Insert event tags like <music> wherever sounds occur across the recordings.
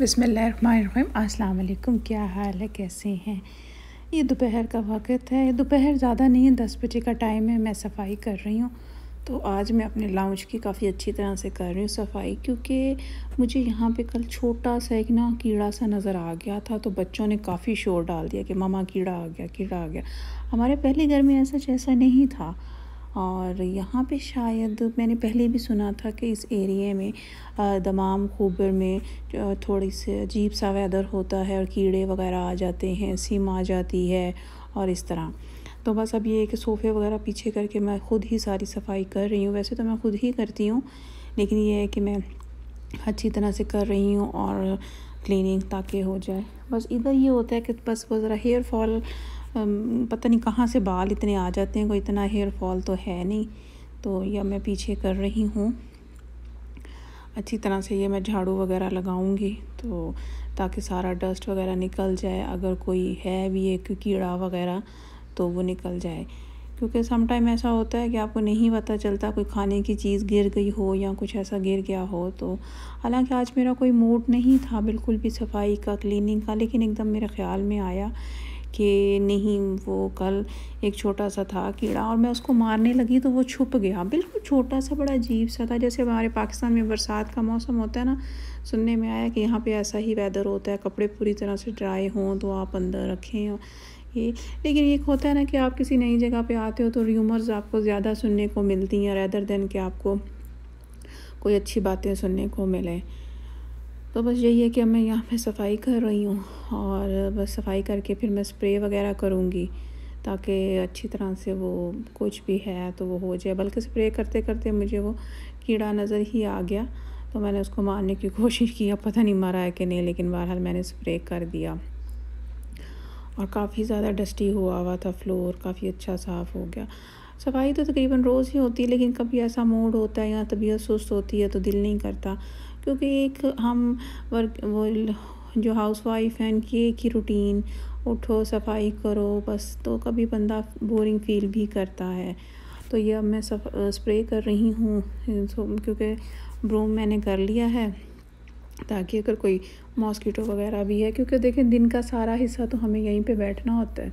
बिसमीम अस्सलाम क्या हाल है? कैसे हैं? ये दोपहर का वक्त है। दोपहर ज़्यादा नहीं है, दस बजे का टाइम है, मैं सफ़ाई कर रही हूँ। तो आज मैं अपने लाउंज की काफ़ी अच्छी तरह से कर रही हूँ सफ़ाई, क्योंकि मुझे यहाँ पे कल छोटा सा एक ना कीड़ा सा नज़र आ गया था तो बच्चों ने काफ़ी शोर डाल दिया कि, मामा, कीड़ा आ गया, कीड़ा आ गया। हमारे पहले घर में ऐसा जैसा नहीं था। और यहाँ पे शायद मैंने पहले भी सुना था कि इस एरिए में दमाम खूबर में थोड़ी सी अजीब सा वेदर होता है और कीड़े वगैरह आ जाते हैं सिम आ जाती है और इस तरह। तो बस अब ये कि सोफ़े वगैरह पीछे करके मैं ख़ुद ही सारी सफ़ाई कर रही हूँ। वैसे तो मैं ख़ुद ही करती हूँ, लेकिन ये है कि मैं अच्छी तरह से कर रही हूँ और क्लीनिंग ताकि हो जाए। बस इधर ये होता है कि बस वो ज़रा हेयर फॉल पता नहीं कहाँ से बाल इतने आ जाते हैं, कोई इतना हेयर फॉल तो है नहीं। तो यह मैं पीछे कर रही हूँ। अच्छी तरह से ये मैं झाड़ू वगैरह लगाऊँगी तो ताकि सारा डस्ट वगैरह निकल जाए। अगर कोई है भी एक कीड़ा वगैरह तो वो निकल जाए। क्योंकि सम टाइम ऐसा होता है कि आपको नहीं पता चलता कोई खाने की चीज़ गिर गई हो या कुछ ऐसा गिर गया हो। तो हालाँकि आज मेरा कोई मूड नहीं था बिल्कुल भी सफ़ाई का क्लीनिंग का, लेकिन एकदम मेरे ख्याल में आया कि नहीं, वो कल एक छोटा सा था कीड़ा और मैं उसको मारने लगी तो वो छुप गया। बिल्कुल छोटा सा, बड़ा अजीब सा था। जैसे हमारे पाकिस्तान में बरसात का मौसम होता है ना, सुनने में आया कि यहाँ पे ऐसा ही वेदर होता है, कपड़े पूरी तरह से ड्राई हों तो आप अंदर रखें ये। लेकिन एक होता है ना कि आप किसी नई जगह पे आते हो तो र्यूमर्स आपको ज़्यादा सुनने को मिलती हैं रैदर देन कि आपको कोई अच्छी बातें सुनने को मिले। तो बस यही है कि मैं यहाँ पे सफ़ाई कर रही हूँ और बस सफ़ाई करके फिर मैं स्प्रे वगैरह करूँगी ताकि अच्छी तरह से वो कुछ भी है तो वो हो जाए। बल्कि स्प्रे करते करते मुझे वो कीड़ा नज़र ही आ गया तो मैंने उसको मारने की <laughs> कोशिश की। अब पता नहीं मारा है कि नहीं, लेकिन बहरहाल मैंने स्प्रे कर दिया। और काफ़ी ज़्यादा डस्टी हुआ हुआ था फ्लोर, काफ़ी अच्छा साफ़ हो गया। सफ़ाई तो तकरीबन रोज़ ही होती है, लेकिन कभी ऐसा मूड होता है या तबीयत सुस्त होती है तो दिल नहीं करता। क्योंकि एक हम वर्क वो जो हाउस वाइफ हैं इनकी एक ही रूटीन उठो, सफ़ाई करो, बस तो कभी बंदा बोरिंग फील भी करता है। तो ये अब मैं सफ स्प्रे कर रही हूँ क्योंकि ब्रूम मैंने कर लिया है, ताकि अगर कोई मॉस्किटो वगैरह भी है, क्योंकि देखें, दिन का सारा हिस्सा तो हमें यहीं पे बैठना होता है।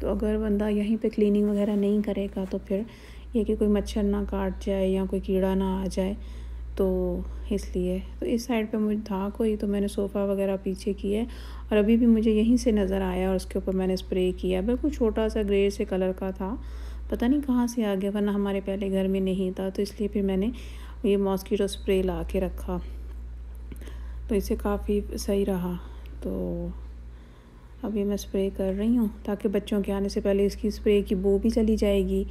तो अगर बंदा यहीं पे क्लीनिंग वगैरह नहीं करेगा तो फिर ये कि कोई मच्छर ना काट जाए या कोई कीड़ा ना आ जाए तो इसलिए तो इस साइड पे मुझे था कोई तो मैंने सोफ़ा वगैरह पीछे किया है और अभी भी मुझे यहीं से नज़र आया और उसके ऊपर मैंने स्प्रे किया। बिल्कुल छोटा सा ग्रे से कलर का था, पता नहीं कहाँ से आ गया, वरना हमारे पहले घर में नहीं था तो इसलिए फिर मैंने ये मॉस्किटो स्प्रे ला के रखा। तो इससे काफ़ी सही रहा। तो अभी मैं स्प्रे कर रही हूँ, ताकि बच्चों के आने से पहले इसकी स्प्रे की बो भी चली जाएगी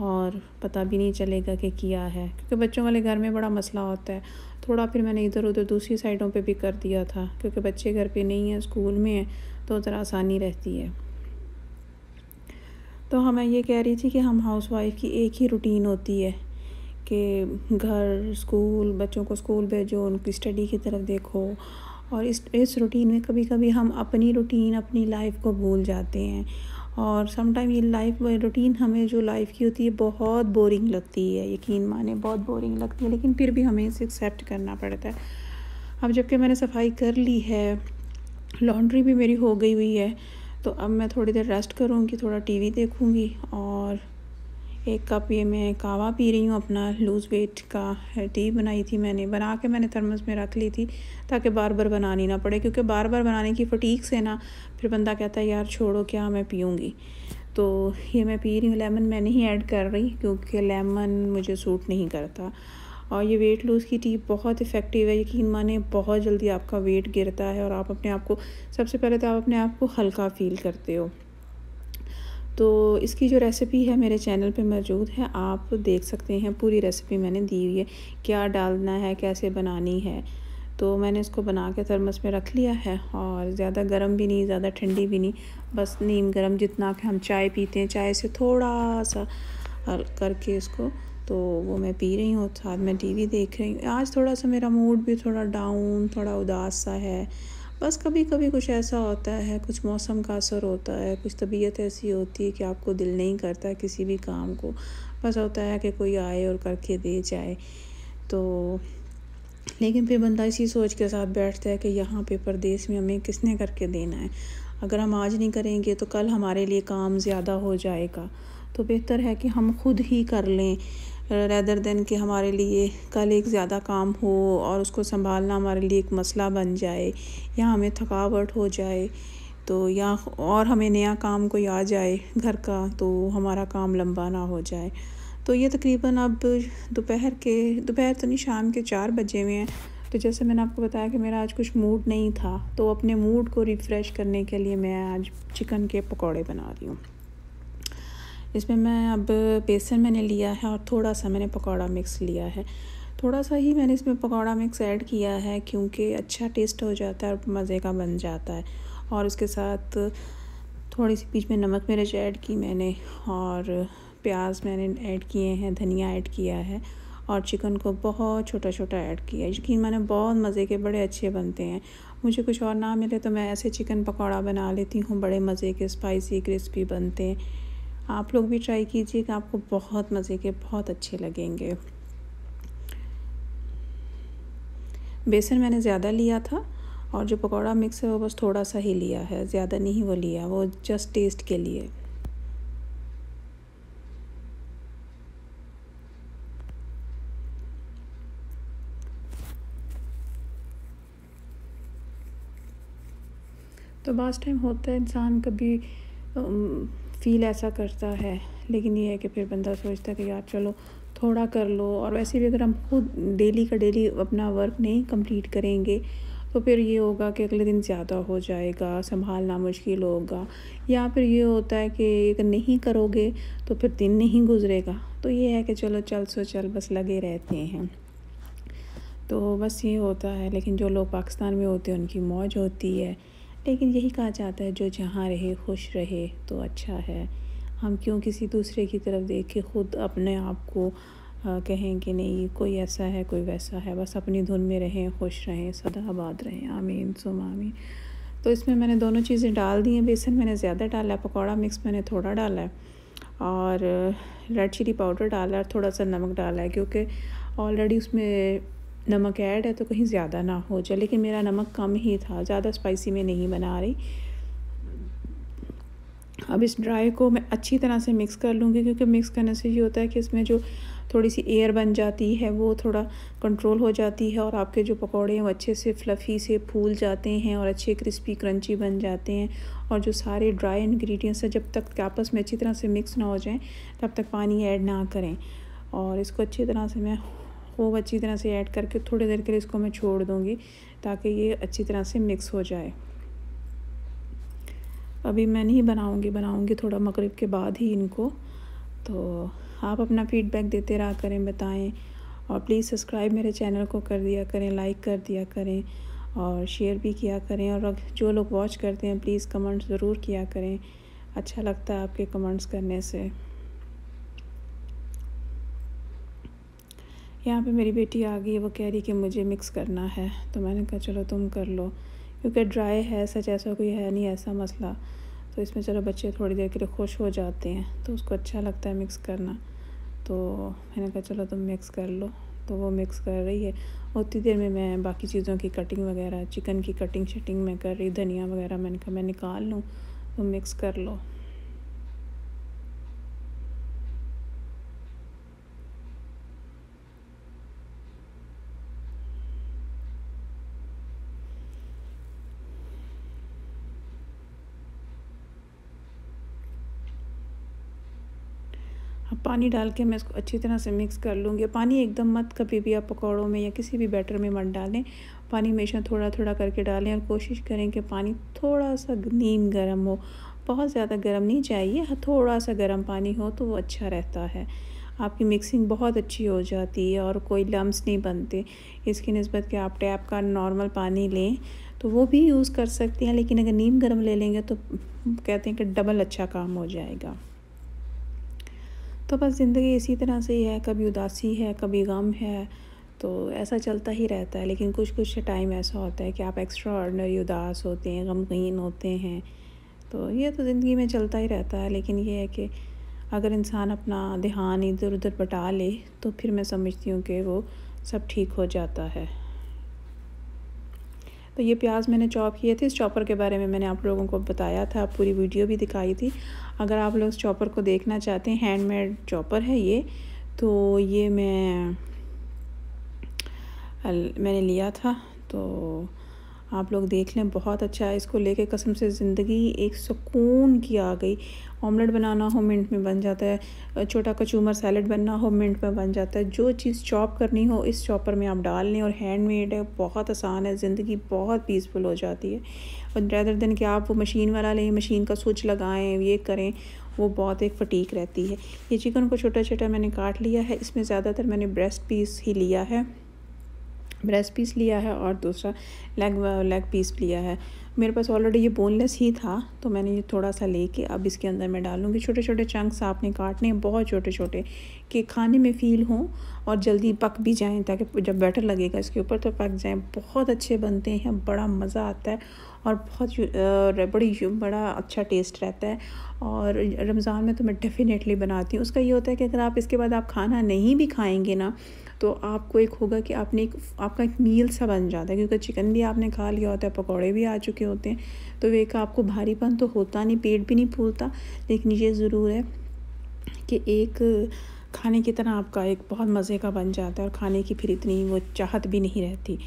और पता भी नहीं चलेगा कि किया है, क्योंकि बच्चों वाले घर में बड़ा मसला होता है। थोड़ा फिर मैंने इधर उधर दूसरी साइडों पे भी कर दिया था, क्योंकि बच्चे घर पे नहीं है, स्कूल में है तो ज़रा आसानी रहती है। तो हमें ये कह रही थी कि हम हाउस वाइफ की एक ही रूटीन होती है कि घर स्कूल बच्चों को स्कूल भेजो, उनकी स्टडी की तरफ़ देखो। और इस इस रूटीन में कभी कभी हम अपनी रूटीन अपनी लाइफ को भूल जाते हैं। और समटाइम ये लाइफ रूटीन हमें जो लाइफ की होती है, बहुत बोरिंग लगती है, यकीन माने बहुत बोरिंग लगती है, लेकिन फिर भी हमें इसे एक्सेप्ट करना पड़ता है। अब जबकि मैंने सफ़ाई कर ली है लॉन्ड्री भी मेरी हो गई हुई है तो अब मैं थोड़ी देर रेस्ट करूँगी, थोड़ा टीवी देखूँगी और एक कप ये मैं कावा पी रही हूँ, अपना लूज़ वेट का टी बनाई थी मैंने। बना के मैंने थर्मस में रख ली थी ताकि बार बार बनानी ना पड़े, क्योंकि बार बार बनाने की फटीक से ना फिर बंदा कहता है, यार छोड़ो, क्या मैं पीऊँगी? तो ये मैं पी रही हूँ। लेमन मैं नहीं ऐड कर रही क्योंकि लेमन मुझे सूट नहीं करता। और ये वेट लूज़ की टी बहुत इफ़ेक्टिव है। यकीन माने, बहुत जल्दी आपका वेट गिरता है और आप अपने आप को, सबसे पहले तो आप अपने आप को हल्का फील करते हो। तो इसकी जो रेसिपी है मेरे चैनल पे मौजूद है, आप देख सकते हैं, पूरी रेसिपी मैंने दी हुई है। क्या डालना है, कैसे बनानी है? तो मैंने इसको बना के थर्मस में रख लिया है और ज़्यादा गर्म भी नहीं, ज़्यादा ठंडी भी नहीं, बस नीम गर्म जितना कि हम चाय पीते हैं, चाय से थोड़ा सा करके इसको तो वो मैं पी रही हूँ, साथ में टीवी देख रही हूँ। आज थोड़ा सा मेरा मूड भी थोड़ा डाउन थोड़ा उदास सा है। बस कभी कभी कुछ ऐसा होता है, कुछ मौसम का असर होता है, कुछ तबीयत ऐसी होती है कि आपको दिल नहीं करता किसी भी काम को। बस होता है कि कोई आए और करके दे जाए। तो लेकिन फिर बंदा इसी सोच के साथ बैठता है कि यहाँ पे परदेश में हमें किसने करके देना है? अगर हम आज नहीं करेंगे तो कल हमारे लिए काम ज़्यादा हो जाएगा। तो बेहतर है कि हम खुद ही कर लें। रैदर देन कि हमारे लिए कल एक ज़्यादा काम हो और उसको संभालना हमारे लिए एक मसला बन जाए या हमें थकावट हो जाए तो या और हमें नया काम कोई आ जाए घर का तो हमारा काम लंबा ना हो जाए। तो ये तकरीबन अब दोपहर के, दोपहर तो नहीं, शाम के चार बजे हुए हैं। तो जैसे मैंने आपको बताया कि मेरा आज कुछ मूड नहीं था तो अपने मूड को रिफ़्रेश करने के लिए मैं आज चिकन के पकौड़े बना रही हूँ। इसमें मैं अब बेसन मैंने लिया है और थोड़ा सा मैंने पकौड़ा मिक्स लिया है। थोड़ा सा ही मैंने इसमें पकौड़ा मिक्स ऐड किया है क्योंकि अच्छा टेस्ट हो जाता है और मज़े का बन जाता है। और उसके साथ थोड़ी सी बीच में नमक मिर्च ऐड की मैंने और प्याज मैंने ऐड किए हैं, धनिया ऐड किया है और चिकन को बहुत छोटा छोटा ऐड किया है। यकीन मैंने बहुत मज़े के, बड़े अच्छे बनते हैं। मुझे कुछ और ना मिले तो मैं ऐसे चिकन पकौड़ा बना लेती हूँ, बड़े मज़े के स्पाइसी क्रिस्पी बनते हैं। आप लोग भी ट्राई कीजिएगा, आपको बहुत मज़े के, बहुत अच्छे लगेंगे। बेसन मैंने ज़्यादा लिया था और जो पकौड़ा मिक्स है वो बस थोड़ा सा ही लिया है, ज़्यादा नहीं वो लिया, वो जस्ट टेस्ट के लिए। तो बास टाइम होता है इंसान कभी फ़ील ऐसा करता है, लेकिन ये है कि फिर बंदा सोचता है कि यार चलो, थोड़ा कर लो। और वैसे भी अगर हम खुद डेली का डेली अपना वर्क नहीं कंप्लीट करेंगे तो फिर ये होगा कि अगले दिन ज़्यादा हो जाएगा, संभालना मुश्किल होगा। या फिर ये होता है कि अगर नहीं करोगे तो फिर दिन नहीं गुजरेगा। तो ये है कि चलो, चल सो चल, बस लगे रहते हैं। तो बस ये होता है, लेकिन जो लोग पाकिस्तान में होते हैं, उनकी मौज होती है। लेकिन यही कहा जाता है, जो जहाँ रहे, खुश रहे तो अच्छा है। हम क्यों किसी दूसरे की तरफ़ देख के ख़ुद अपने आप को कहें कि नहीं, कोई ऐसा है, कोई वैसा है, बस अपनी धुन में रहें, खुश रहें, सदा आबाद रहें। आमीन, सुम आमीन। तो इसमें मैंने दोनों चीज़ें डाल दी हैं, बेसन मैंने ज़्यादा डाला है, पकौड़ा मिक्स मैंने थोड़ा डाला है, और रेड चिली पाउडर डाला है थोड़ा सा नमक डाला है, क्योंकि ऑलरेडी उसमें नमक ऐड है तो कहीं ज़्यादा ना हो जाए, लेकिन मेरा नमक कम ही था, ज़्यादा स्पाइसी में नहीं बना रही। अब इस ड्राई को मैं अच्छी तरह से मिक्स कर लूँगी, क्योंकि मिक्स करने से ये होता है कि इसमें जो थोड़ी सी एयर बन जाती है, वो थोड़ा कंट्रोल हो जाती है, और आपके जो पकौड़े हैं वो अच्छे से फ्लफ़ी से फूल जाते हैं और अच्छे क्रिस्पी क्रंची बन जाते हैं। और जो सारे ड्राई इन्ग्रीडियंट्स हैं, जब तक आपस में अच्छी तरह से मिक्स ना हो जाएँ, तब तक पानी ऐड ना करें। और इसको अच्छी तरह से मैं खूब अच्छी तरह से ऐड करके थोड़ी देर के लिए इसको मैं छोड़ दूँगी ताकि ये अच्छी तरह से मिक्स हो जाए। अभी मैं नहीं बनाऊँगी बनाऊँगी थोड़ा मगरिब के बाद ही इनको। तो आप अपना फीडबैक देते रहा करें, बताएँ और प्लीज़ सब्सक्राइब मेरे चैनल को कर दिया करें लाइक कर दिया करें और शेयर भी किया करें और जो लोग वॉच करते हैं प्लीज़ कमेंट ज़रूर किया करें। अच्छा लगता है आपके कमेंट्स करने से। यहाँ पे मेरी बेटी आ गई वो कह रही कि मुझे मिक्स करना है। तो मैंने कहा, चलो तुम कर लो। क्योंकि ड्राई है, सच ऐसा कोई है नहीं, ऐसा मसला। तो इसमें चलो बच्चे थोड़ी देर के लिए खुश हो जाते हैं तो उसको अच्छा लगता है मिक्स करना। तो मैंने कहा, चलो तुम मिक्स कर लो। तो वो मिक्स कर रही है। उतनी देर में मैं बाकी चीज़ों की कटिंग वगैरह चिकन की कटिंग शटिंग मैं कर रही धनिया वगैरह मैंने कहा, मैं निकाल लूँ तो मिक्स कर लो। पानी डाल के मैं इसको अच्छी तरह से मिक्स कर लूँगी। पानी एकदम मत कभी भी आप पकौड़ों में या किसी भी बैटर में मत डालें। पानी हमेशा थोड़ा थोड़ा करके डालें और कोशिश करें कि पानी थोड़ा सा नीम गर्म हो। बहुत ज़्यादा गर्म नहीं चाहिए हाँ थोड़ा सा गर्म पानी हो तो वो अच्छा रहता है। आपकी मिक्सिंग बहुत अच्छी हो जाती है और कोई लम्स नहीं बनते। इसकी नस्बत कि आप टैप का नॉर्मल पानी लें तो वो भी यूज़ कर सकते हैं, लेकिन अगर नीम गर्म ले लेंगे तो कहते हैं कि डबल अच्छा काम हो जाएगा। तो बस ज़िंदगी इसी तरह से ही है, कभी उदासी है, कभी गम है तो ऐसा चलता ही रहता है। लेकिन कुछ कुछ टाइम ऐसा होता है कि आप एक्स्ट्रा ऑर्डनरी उदास होते हैं, गमगीन होते हैं तो ये तो ज़िंदगी में चलता ही रहता है। लेकिन ये है कि अगर इंसान अपना ध्यान इधर उधर बटा ले तो फिर मैं समझती हूँ कि वो सब ठीक हो जाता है। तो ये प्याज मैंने चॉप किए थे। इस चॉपर के बारे में मैंने आप लोगों को बताया था। पूरी वीडियो भी दिखाई थी। अगर आप लोग उस चॉपर को देखना चाहते हैं, हैंडमेड चॉपर है ये तो ये मैं मैंने लिया था। तो आप लोग देख लें, बहुत अच्छा है। इसको लेके कसम से ज़िंदगी एक सुकून की आ गई। ऑमलेट बनाना हो मिनट में बन जाता है। छोटा कचूमर सैलड बनना हो मिनट में बन जाता है। जो चीज़ चॉप करनी हो, इस चॉपर में आप डाल लें और हैंडमेड है, बहुत आसान है। ज़िंदगी बहुत पीसफुल हो जाती है। और रैदर दिन कि आप वो मशीन वाला लें, मशीन का स्विच लगाएँ, ये करें, वो बहुत एक फटीक रहती है। ये चिकन को छोटा छोटा मैंने काट लिया है। इसमें ज़्यादातर मैंने ब्रेस्ट पीस ही लिया है। ब्रेस्ट पीस लिया है और दूसरा लेग लेग पीस लिया है। मेरे पास ऑलरेडी ये बोनलेस ही था तो मैंने ये थोड़ा सा लेके अब इसके अंदर मैं डालूँगी। छोटे छोटे चंक्स आपने काटने हैं, बहुत छोटे छोटे कि खाने में फ़ील हों और जल्दी पक भी जाएँ ताकि जब बैटर लगेगा इसके ऊपर तो पक जाएँ। बहुत अच्छे बनते हैं, बड़ा मज़ा आता है और बहुत बड़ी बड़ा अच्छा टेस्ट रहता है। और रमज़ान में तो मैं डेफ़िनेटली बनाती हूँ। उसका ये होता है कि अगर आप इसके बाद आप खाना नहीं भी खाएँगे ना तो आपको एक होगा कि आपने एक, आपका एक मील सा बन जाता है, क्योंकि चिकन भी आपने खा लिया होता है, पकौड़े भी आ चुके होते हैं। तो वे एक आपको भारीपन तो होता नहीं, पेट भी नहीं फूलता, लेकिन ये ज़रूर है कि एक खाने की तरह आपका एक बहुत मज़े का बन जाता है और खाने की फिर इतनी वो चाहत भी नहीं रहती।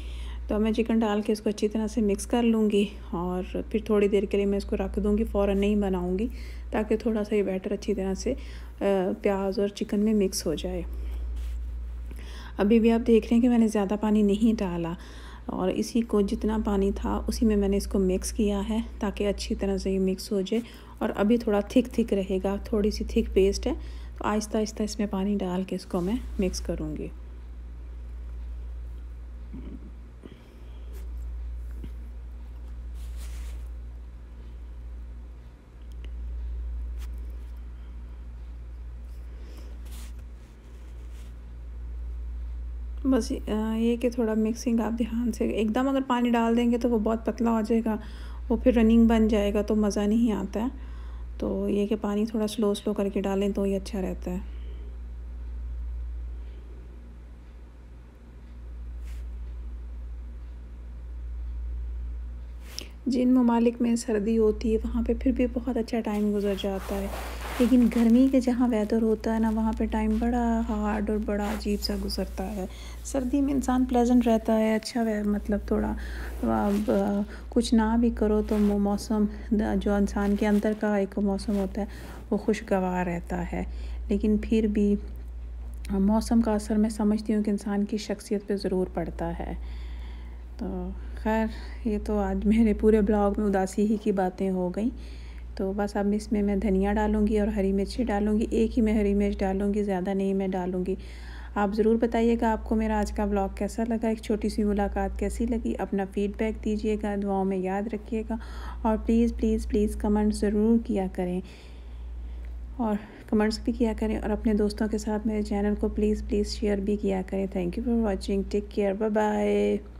तो मैं चिकन डाल के इसको अच्छी तरह से मिक्स कर लूँगी और फिर थोड़ी देर के लिए मैं इसको रख दूँगी फ़ौर नहीं बनाऊँगी, ताकि थोड़ा सा ये बैटर अच्छी तरह से प्याज और चिकन में मिक्स हो जाए। अभी भी आप देख रहे हैं कि मैंने ज़्यादा पानी नहीं डाला और इसी को जितना पानी था उसी में मैंने इसको मिक्स किया है ताकि अच्छी तरह से ये मिक्स हो जाए और अभी थोड़ा थिक थिक रहेगा, थोड़ी सी थिक पेस्ट है तो आहिस्ता आहिस्ता इसमें पानी डाल के इसको मैं मिक्स करूँगी। बस ये कि थोड़ा मिक्सिंग आप ध्यान से, एकदम अगर पानी डाल देंगे तो वो बहुत पतला हो जाएगा, वो फिर रनिंग बन जाएगा तो मज़ा नहीं आता है। तो ये कि पानी थोड़ा स्लो स्लो करके डालें तो ये अच्छा रहता है। जिन ममालिक में सर्दी होती है, वहाँ पे फिर भी बहुत अच्छा टाइम गुजर जाता है। लेकिन गर्मी के जहाँ वेदर होता है ना, वहाँ पे टाइम बड़ा हार्ड और बड़ा अजीब सा गुजरता है। सर्दी में इंसान प्लेजेंट रहता है अच्छा वह मतलब थोड़ा कुछ ना भी करो तो मौसम जो इंसान के अंदर का एक मौसम होता है, वो खुशगवार रहता है। लेकिन फिर भी मौसम का असर मैं समझती हूँ कि इंसान की शख्सियत पे ज़रूर पड़ता है। तो खैर, ये तो आज मेरे पूरे ब्लॉग में उदासी ही की बातें हो गई। तो बस अब इसमें मैं धनिया डालूँगी और हरी मिर्ची डालूँगी। एक ही मैं हरी मिर्च डालूँगी, ज़्यादा नहीं मैं डालूँगी। आप ज़रूर बताइएगा आपको मेरा आज का ब्लॉग कैसा लगा, एक छोटी सी मुलाकात कैसी लगी? अपना फ़ीडबैक दीजिएगा, दुआओं में याद रखिएगा और प्लीज़ प्लीज़ प्लीज़ कमेंट ज़रूर किया करें और कमेंट्स भी किया करें और अपने दोस्तों के साथ मेरे चैनल को प्लीज़ प्लीज़ शेयर भी किया करें। Thank you for watching take care bye bye